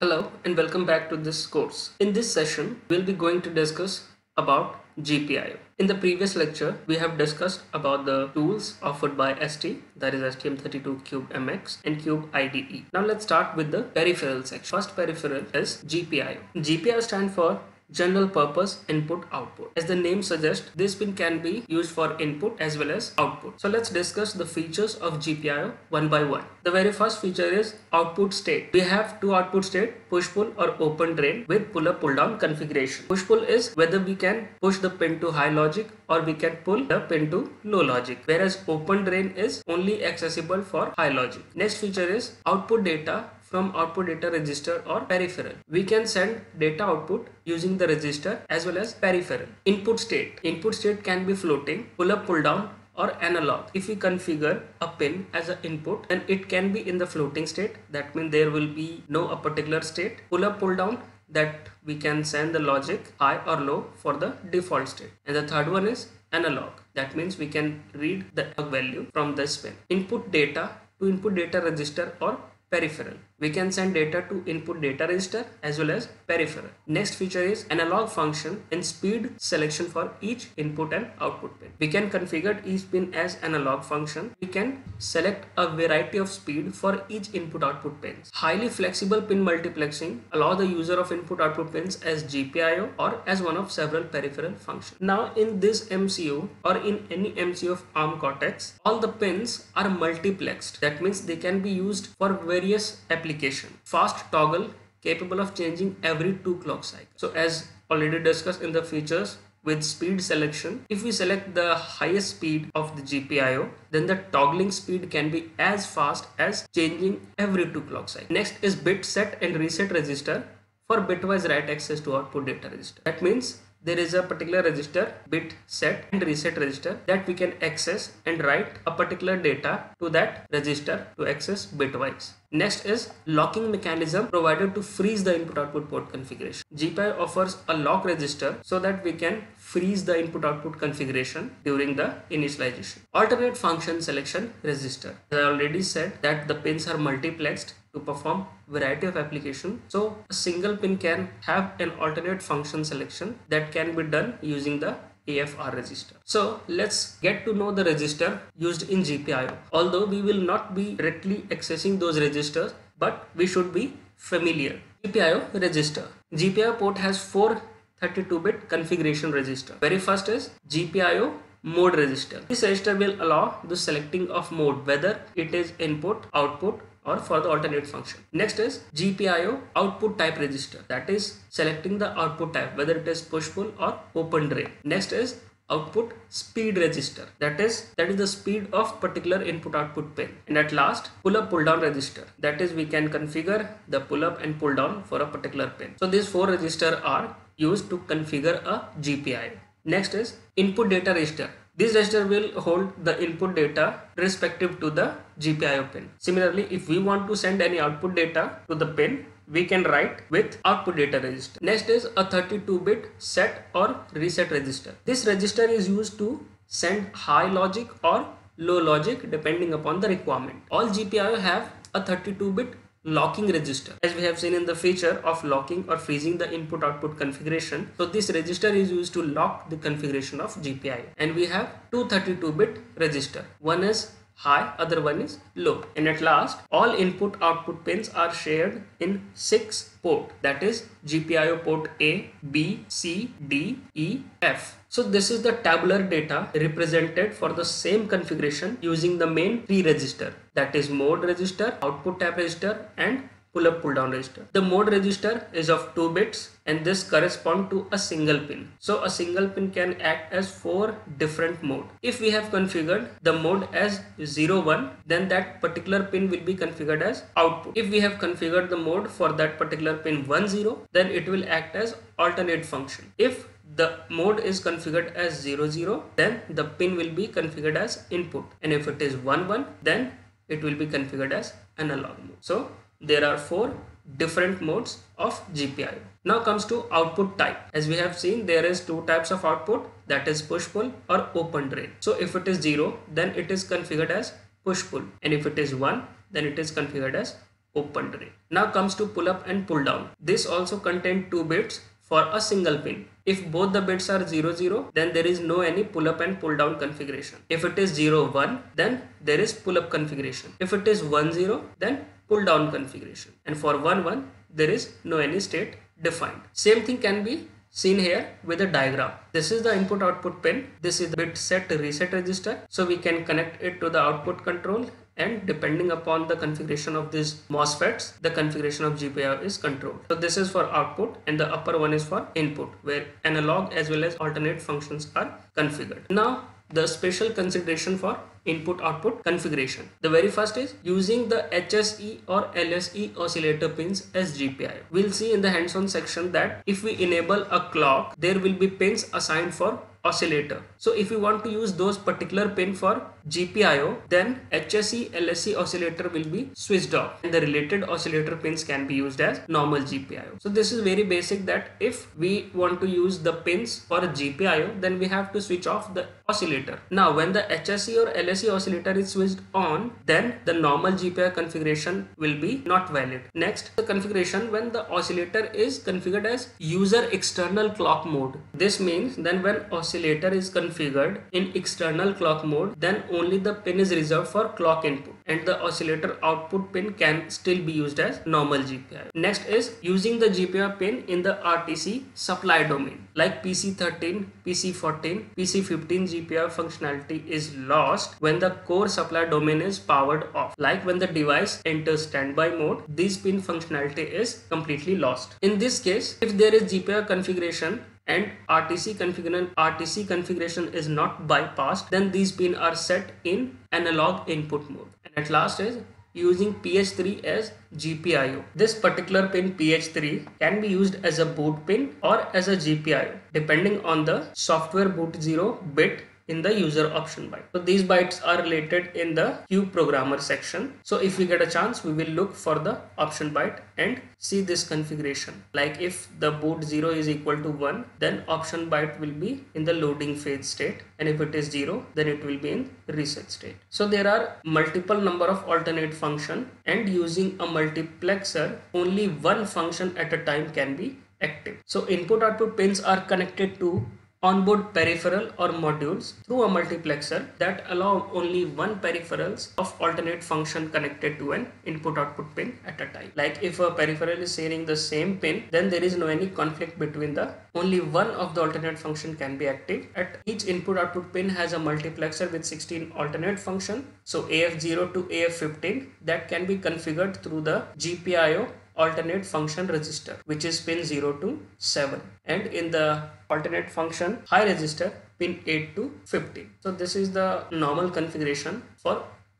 Hello and welcome back to this course. In this session, we'll be going to discuss about GPIO. In the previous lecture, we have discussed about the tools offered by ST, that is STM32 Cube MX and Cube IDE. Now let's start with the peripheral section. First peripheral is GPIO. GPIO stands for general purpose input output. As the name suggests this pin can be used for input as well as output. So let's discuss the features of gpio one by one. The very first feature is output state. We have two output state push pull or open drain with pull up pull down configuration. Push pull is whether we can push the pin to high logic or we can pull the pin to low logic whereas open drain is only accessible for high logic. Next feature is output data from output data register or peripheral. We can send data output using the register as well as peripheral. Input state. Input state can be floating, pull up, pull down or analog. If we configure a pin as an input then it can be in the floating state. That means there will be no a particular state. Pull up, pull down that we can send the logic high or low for the default state. And the third one is analog. That means we can read the value from this pin. Input data to input data register or peripheral. We can send data to input data register as well as peripheral. Next feature is analog function and speed selection for each input and output pin. We can configure each pin as analog function. We can select a variety of speed for each input output pins. Highly flexible pin multiplexing allow the user of input output pins as GPIO or as one of several peripheral functions. Now in this MCU or in any MCU of ARM Cortex, all the pins are multiplexed. That means they can be used for various applications application. Fast toggle capable of changing every two clock cycles so as already discussed in the features with speed selection if we select the highest speed of the GPIO then the toggling speed can be as fast as changing every two clock cycles next is bit set and reset register for bitwise write access to output data register. That means there is a particular register bit set and reset register that we can access and write a particular data to that register to access bitwise. Next is locking mechanism provided to freeze the input output port configuration. GPIO offers a lock register so that we can freeze the input output configuration during the initialization. Alternate function selection register. As I already said that the pins are multiplexed to perform variety of application. So a single pin can have an alternate function selection that can be done using the AFR register. So let's get to know the register used in GPIO. Although we will not be directly accessing those registers, but we should be familiar. GPIO register. GPIO port has four 32-bit configuration register. Very first is GPIO mode register. This register will allow the selecting of mode whether it is input, output or for the alternate function. Next is GPIO output type register. That is selecting the output type whether it is push pull or open drain. Next is output speed register. That is that is the speed of particular input output pin. And at last pull up pull down register. That is we can configure the pull up and pull down for a particular pin. So these four register are used to configure a GPIO next is input data register this register will hold the input data respective to the GPIO pin. Similarly, if we want to send any output data to the pin, we can write with output data register. Next is a 32-bit set or reset register. This register is used to send high logic or low logic depending upon the requirement. All GPIO have a 32-bit locking register. As we have seen in the feature of locking or freezing the input output configuration so this register is used to lock the configuration of GPIO and we have two 32 bit register. One is high other one is low and at last all input output pins are shared in six port. That is GPIO port A, B, C, D, E, F. So this is the tabular data represented for the same configuration using the main three register that is mode register, output tab register and pull up pull down register. The mode register is of 2 bits and this correspond to a single pin. So a single pin can act as four different mode. If we have configured the mode as 01 then that particular pin will be configured as output. If we have configured the mode for that particular pin 10 then it will act as alternate function. If the mode is configured as 00 then the pin will be configured as input and if it is 11 then it will be configured as analog mode. So there are four different modes of GPIO. Now comes to output type. As we have seen there is two types of output that is push pull or open drain. So if it is 0 then it is configured as push pull and if it is 1 then it is configured as open drain. Now comes to pull up and pull down. This also contains two bits for a single pin. If both the bits are 0 0 then there is no any pull up and pull down configuration. If it is 0 1 then there is pull up configuration. If it is 1 0 then pull down configuration and for 1 1 there is no any state defined. Same thing can be seen here with a diagram. This is the input output pin. This is the bit set reset register. So we can connect it to the output control and depending upon the configuration of these MOSFETs, the configuration of GPIO is controlled. So this is for output and the upper one is for input where analog as well as alternate functions are configured. Now the special consideration for input output configuration. The very first is using the HSE or LSE oscillator pins as GPIO. We'll see in the hands-on section that if we enable a clock, there will be pins assigned for oscillator. So if you want to use those particular pin for GPIO, then HSE LSE oscillator will be switched off and the related oscillator pins can be used as normal GPIO. So this is very basic that if we want to use the pins for GPIO, then we have to switch off the oscillator. Now when the HSE or LSE oscillator is switched on, then the normal GPIO configuration will be not valid. Next, the configuration when the oscillator is configured as user external clock mode. This means then when oscillator is configured in external clock mode, then only the pin is reserved for clock input and the oscillator output pin can still be used as normal GPIO. Next is using the GPIO pin in the RTC supply domain like PC13, PC14, PC15 GPIO functionality is lost when the core supply domain is powered off. Like when the device enters standby mode, this pin functionality is completely lost. In this case, if there is GPIO configuration and RTC configuration RTC configuration is not bypassed, then these pins are set in analog input mode. And at last is using PH3 as GPIO. This particular pin PH3 can be used as a boot pin or as a GPIO depending on the software boot 0 bit in the user option byte. So these bytes are related in the Cube programmer section. So if we get a chance, we will look for the option byte and see this configuration. Like if the boot 0 is equal to 1, then option byte will be in the loading phase state. And if it is 0, then it will be in reset state. So there are multiple number of alternate function and using a multiplexer, only one function at a time can be active. So input output pins are connected to onboard peripheral or modules through a multiplexer that allow only one peripherals of alternate function connected to an input output pin at a time. Like if a peripheral is sharing the same pin then there is no any conflict between the only one of the alternate function can be active. At each input output pin has a multiplexer with 16 alternate function. So AF0 to AF15 that can be configured through the GPIO alternate function register which is pin 0 to 7 and in the alternate function high register pin 8 to 15 so this is the normal configuration for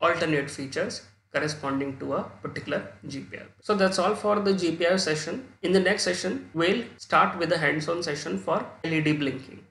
alternate features corresponding to a particular GPIO. So that's all for the GPIO session. In the next session, we'll start with the hands-on session for LED blinking.